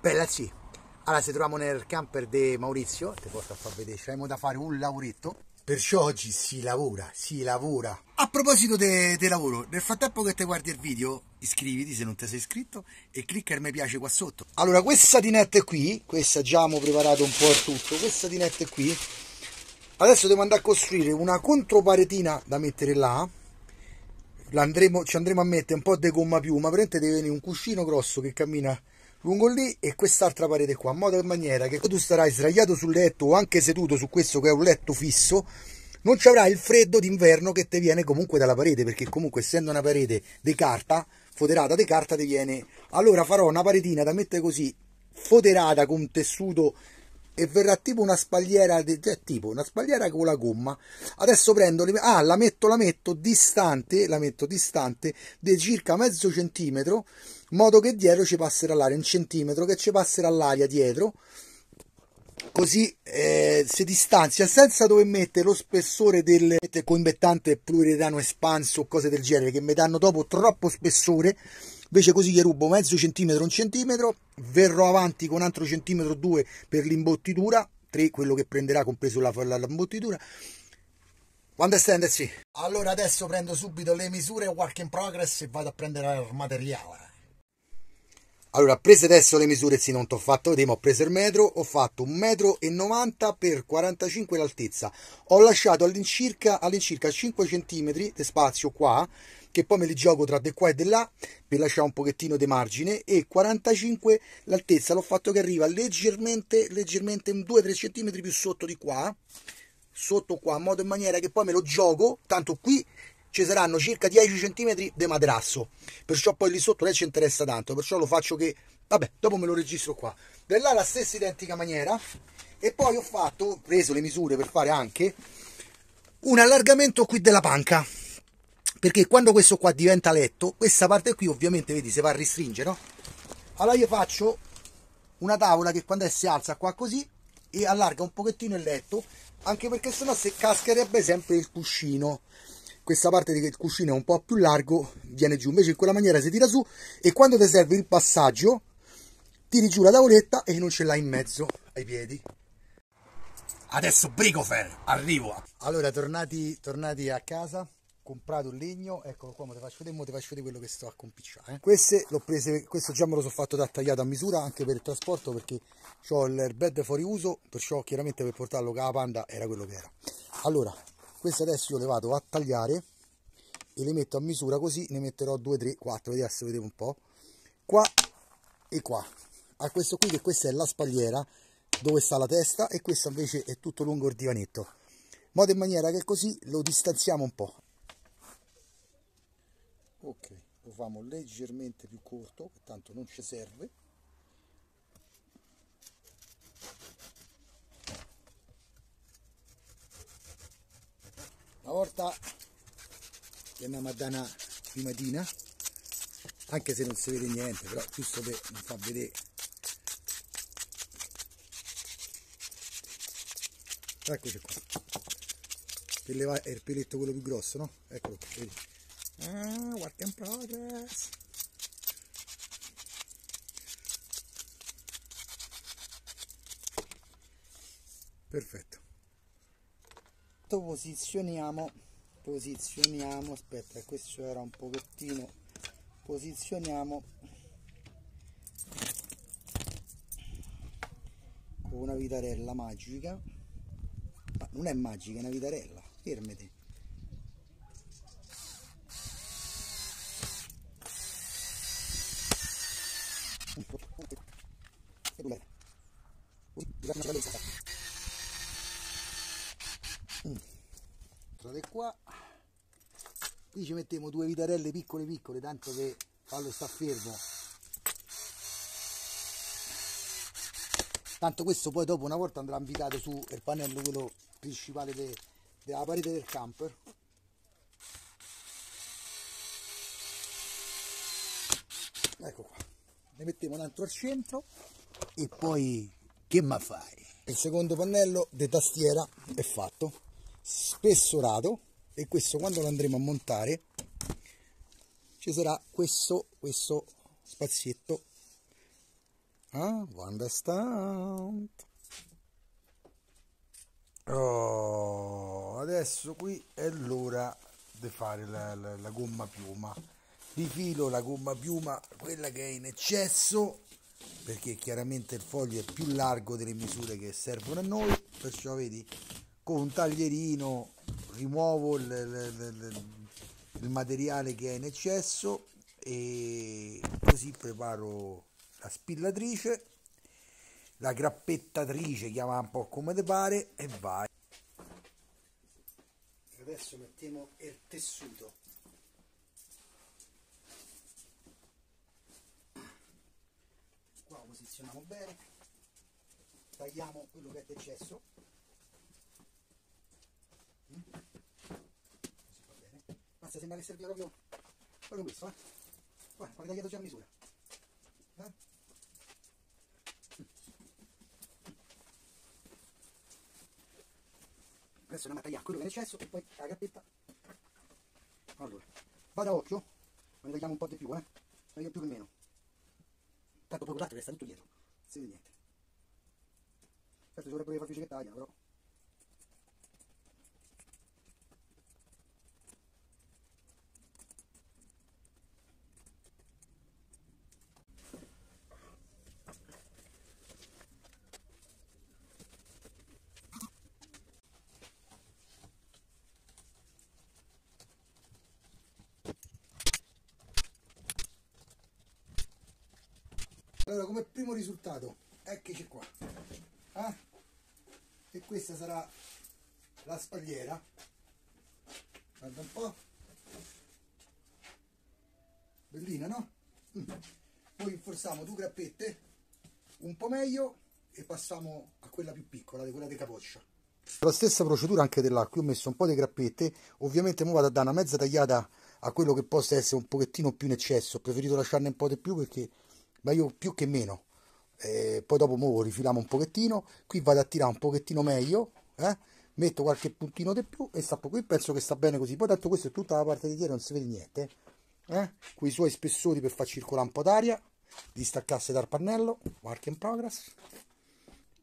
Bella sì. Allora, se troviamo nel camper di Maurizio, ti porto a far vedere, c'abbiamo da fare un lavoretto. Perciò oggi si lavora, si lavora. A proposito di lavoro, nel frattempo che ti guardi il video, iscriviti se non ti sei iscritto e clicca il mi piace qua sotto. Allora, questa dinette qui, questa già abbiamo preparato un po' tutto, questa dinette qui, adesso devo andare a costruire una controparetina da mettere là, andremo, ci andremo a mettere un po' di gomma piuma, praticamente deve venire un cuscino grosso che cammina lungo lì e quest'altra parete qua, in modo e maniera che tu starai sdraiato sul letto o anche seduto su questo che è un letto fisso, non ci avrai il freddo d'inverno che ti viene comunque dalla parete, perché comunque essendo una parete di carta, foderata di carta ti viene... Allora farò una paretina da mettere così, foderata con tessuto e verrà tipo una spalliera, cioè tipo una spalliera con la gomma. Adesso prendo, ah, la metto, la metto distante, la metto distante di circa mezzo centimetro, in modo che dietro ci passerà l'aria, un centimetro che ci passerà l'aria dietro, così eh, si distanzia senza dover mettere lo spessore del coimbettante pluriretano espanso o cose del genere che mi danno dopo troppo spessore invece così gli rubo mezzo centimetro un centimetro verrò avanti con un altro centimetro due per l'imbottitura 3 quello che prenderà compreso la, la, l'imbottitura quando estendersi? Allora adesso prendo subito le misure work in progress e vado a prendere il materiale. Allora, prese adesso le misure, sì, non ti ho fatto vedere, ma ho preso il metro, ho fatto 1,90 m per 45 l'altezza. Ho lasciato all'incirca, all'incirca 5 cm di spazio qua, che poi me li gioco tra di qua e di là, per lasciare un pochettino di margine, e 45 l'altezza, l'ho fatto che arriva leggermente, leggermente 2-3 cm più sotto di qua, sotto qua, in modo in maniera che poi me lo gioco, tanto qui ci saranno circa 10 cm di materasso. Perciò poi lì sotto lei ci interessa tanto perciò lo faccio che vabbè dopo me lo registro qua. Per là la stessa identica maniera e poi ho fatto preso le misure per fare anche un allargamento qui della panca perché quando questo qua diventa letto questa parte qui ovviamente vedi si va a restringere no? allora io faccio una tavola che quando si alza qua così e allarga un pochettino il letto anche perché sennò se cascherebbe sempre il cuscino. Questa parte del cuscino è un po' più largo viene giù. Invece in quella maniera si tira su e quando ti serve il passaggio tiri giù la tavoletta e non ce l'hai in mezzo ai piedi. Adesso Bricofer arrivo. Allora tornati, tornati a casa comprato il legno eccolo qua, ti faccio vedere, faccio vedere quello che sto a compicciare eh. queste l'ho prese, questo già me lo sono fatto da tagliato a misura anche per il trasporto perché ho il bed fuori uso perciò chiaramente per portarlo con la panda era quello che era. Allora queste adesso io le vado a tagliare e le metto a misura così ne metterò 2 3 4 vediamo se vedete un po' qua e qua. A questo qui che questa è la spalliera dove sta la testa e questo invece è tutto lungo il divanetto. Modo in maniera che così lo distanziamo un po' ok lo facciamo leggermente più corto tanto non ci serve. Una volta che andiamo a dare una primatina anche se non si vede niente però giusto per non far vedere. Eccoci qua. Per levare il peletto quello più grosso no? eccolo qua ah, work in progress. Perfetto. Posizioniamo posizioniamo aspetta questo era un pochettino. Posizioniamo. Con una vitarella magica. Ma non è magica è una vitarella fermete entrate qua. Qui ci mettiamo due vitarelle piccole piccole tanto che fallo sta fermo. Tanto questo poi dopo una volta andrà invitato su il pannello quello principale de, della parete del camper. Ecco qua. Ne mettiamo un altro al centro e poi che ma fai il secondo pannello di tastiera è fatto spessorato e questo quando lo andremo a montare ci sarà questo, questo spazietto Ah, understand? Oh, adesso qui è l'ora di fare la, la, la gomma piuma. Rifilo la gomma piuma, quella che è in eccesso, perché chiaramente il foglio è più largo delle misure che servono a noi, perciò vedi, con un taglierino rimuovo il, il, il, il materiale che è in eccesso e così preparo la spillatrice la grappettatrice chiama un po' come te pare e vai. Adesso mettiamo il tessuto posizioniamo bene. Tagliamo quello che è d'eccesso mm? così va bene. Basta sembra che serve proprio proprio questo eh. Guarda, ho tagliato già a misura. Eh? adesso andiamo a tagliare quello che è eccesso e poi la cappetta allora vado a occhio. Ma ne tagliamo un po' di più eh. Tagliamo più che meno tanto proprio l'altro resta tutto dietro. Non si vede niente. Certo ci vorrebbe le forbici che tagliano però allora come primo risultato eccoci qua eh? e questa sarà la spalliera guarda un po' bellina no? Mm. poi inforziamo due grappette un po' meglio e passiamo a quella più piccola di quella di capoccia la stessa procedura anche della qui ho messo un po' di grappette ovviamente ora vado a dare una mezza tagliata a quello che possa essere un pochettino più in eccesso ho preferito lasciarne un po' di più perché ma io più che meno. Eh, poi dopo muovo rifiliamo un pochettino qui vado a tirare un pochettino meglio eh? metto qualche puntino di più e stappo qui penso che sta bene così. Poi tanto questo è tutta la parte di dietro non si vede niente eh? con i suoi spessori per far circolare un po' d'aria distaccarsi dal pannello work in progress.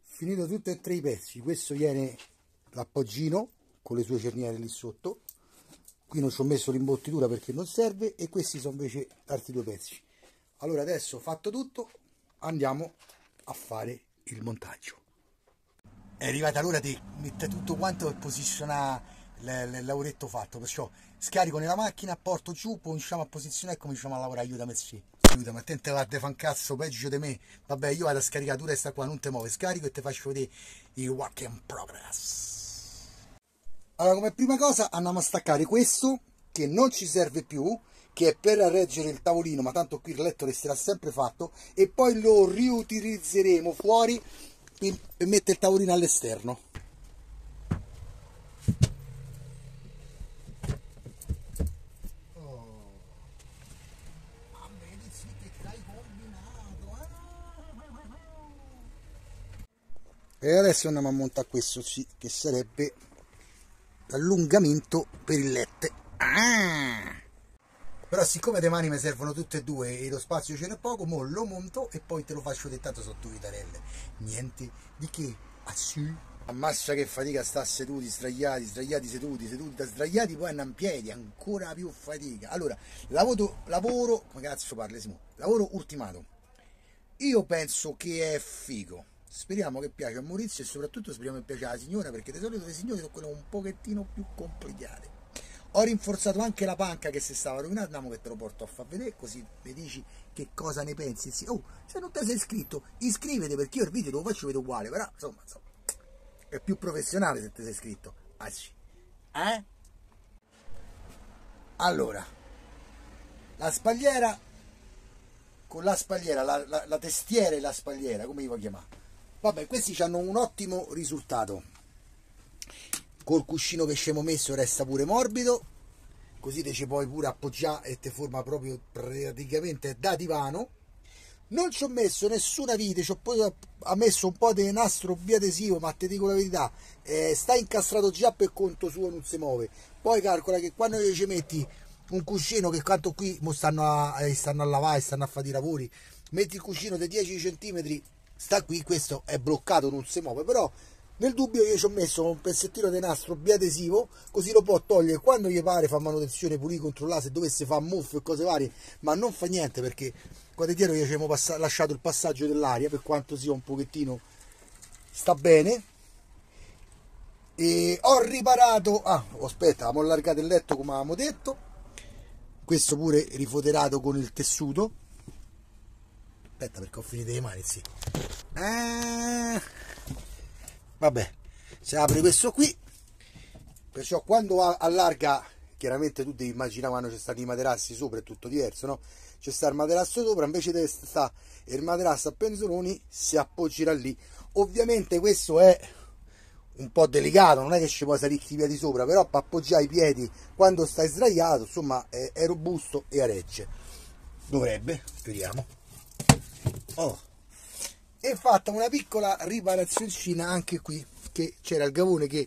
Finito tutti e tre i pezzi. Questo viene l'appoggino con le sue cerniere lì sotto. Qui non ci ho messo l'imbottitura perché non serve e questi sono invece altri due pezzi allora adesso fatto tutto andiamo a fare il montaggio. È arrivata l'ora di mettere tutto quanto per posizionare il lavoretto fatto perciò scarico nella macchina porto giù cominciamo a posizionare e cominciamo a lavorare. Aiutami sì. Aiutami attento a te fa un cazzo peggio di me. Vabbè io vado a scaricare tu resta qua non ti muovi. Scarico e ti faccio vedere il work in progress. Allora come prima cosa andiamo a staccare questo che non ci serve più che è per reggere il tavolino ma tanto qui il letto resterà sempre fatto e poi lo riutilizzeremo fuori per, mettere il tavolino all'esterno e adesso andiamo a montare questo sì, che sarebbe l'allungamento per il letto ah! Però siccome le mani mi servono tutte e due e lo spazio ce n'è poco mo lo monto e poi te lo faccio dettato sotto le tarelle niente di che sì ammazza che fatica sta seduti sdraiati sdraiati seduti seduti da sdraiati poi andano in piedi ancora più fatica. Allora lavoro lavoro come cazzo parli Simo? Lavoro ultimato. Io penso che è figo. Speriamo che piace a Maurizio e soprattutto speriamo che piace alla signora perché di solito le signore sono quelle un pochettino più complicate ho rinforzato anche la panca che si stava rovinando. Andiamo che te lo porto a far vedere così mi dici che cosa ne pensi. Oh se non ti sei iscritto iscriviti perché io il video lo faccio vedo uguale però insomma, insomma è più professionale se ti sei iscritto. Sì eh? allora la spagliera con la spagliera la, la, la testiera e la spagliera come io chiamare? Vabbè questi hanno un ottimo risultato col cuscino che abbiamo messo resta pure morbido. Così te ci puoi pure appoggiare e ti forma proprio praticamente da divano. Non ci ho messo nessuna vite ci ho poi ha messo un po' di nastro biadesivo ma ti dico la verità eh, sta incastrato già per conto suo non si muove. Poi calcola che quando ci metti un cuscino che quanto qui stanno a, eh, stanno a lavare stanno a fare i lavori metti il cuscino di 10 cm sta qui questo è bloccato non si muove. Però nel dubbio io ci ho messo un pezzettino di nastro biadesivo, così lo può togliere quando gli pare, fa manutenzione, pulire, controllare se dovesse fare muffo e cose varie, ma non fa niente perché qua dietro ci abbiamo lasciato il passaggio dell'aria per quanto sia un pochettino sta bene. E ho riparato, ah aspetta, abbiamo allargato il letto come avevamo detto, questo pure rifoderato con il tessuto. Aspetta perché ho finito le mani, sì. Eh vabbè si apre questo qui. Perciò quando allarga chiaramente tu devi immaginare c'è stanno i materassi sopra è tutto diverso no? c'è sta il materasso sopra invece di sta il materasso a penzoloni si appoggerà lì. Ovviamente questo è un po' delicato non è che ci puoi salire i piedi sopra però per appoggiare i piedi quando stai sdraiato insomma è, è robusto e a regge. Dovrebbe speriamo. Oh e fatta una piccola riparazioncina anche qui che c'era il gavone che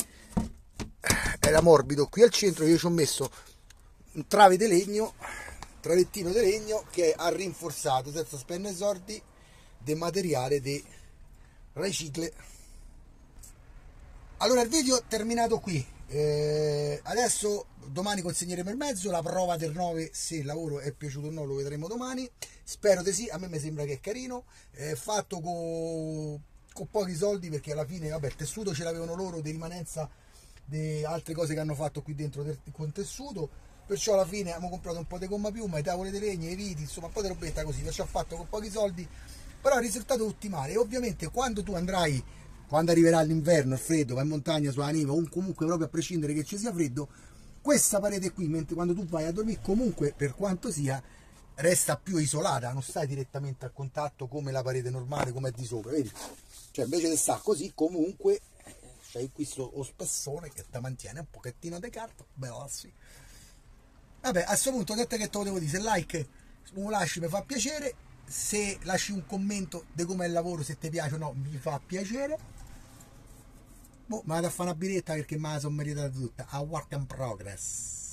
era morbido qui al centro io ci ho messo un trave di legno travettino di legno che ha rinforzato senza spendere soldi del materiale di recicle. Allora il video è terminato qui eh, adesso domani consegneremo il mezzo la prova del 9 se il lavoro è piaciuto o no lo vedremo domani. Spero di sì a me mi sembra che è carino. È fatto con, con pochi soldi perché alla fine vabbè il tessuto ce l'avevano loro di rimanenza di altre cose che hanno fatto qui dentro del, con tessuto. Perciò alla fine abbiamo comprato un po' di gomma piuma i tavole di legno i viti insomma un po' di robetta così. Perciò ho fatto con pochi soldi però il risultato è ottimale. E ovviamente quando tu andrai quando arriverà l'inverno, il freddo, vai in montagna sulla neve o comunque proprio a prescindere che ci sia freddo, questa parete qui, mentre quando tu vai a dormire, comunque per quanto sia, resta più isolata, non stai direttamente a contatto come la parete normale, come è di sopra, vedi? Cioè invece di stare così, comunque c'hai questo spessore che ti mantiene un pochettino di carta, bello sì. Vabbè, a questo punto, detto che te lo devo dire, se like lo lasci mi fa piacere, se lasci un commento di come è il lavoro, se ti piace o no, mi fa piacere Boh, ma vado a fare una biretta perché me la sono meritata tutta. A work in progress.